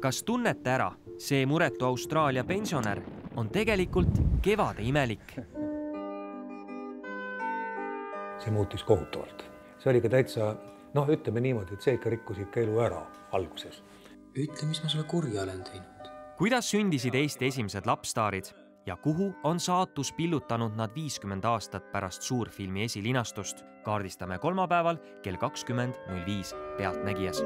kas tunnete ära, see muretu Austraalia pensionär on tegelikult kevade imelik. see muutis kohutavalt, see oli ka täitsa noh, ütleme niimoodi, et see ikka rikkus ikka elu ära alguses. ütle, mis ma sulle kurja olen teinud. kuidas sündisid Eesti esimesed lapsstaarid ja kuhu on saatus pillutanud nad viiskümmend aastat pärast suurfilmi esilinastust, kaardistame kolmapäeval kell kakskümmend null viis Pealtnägijas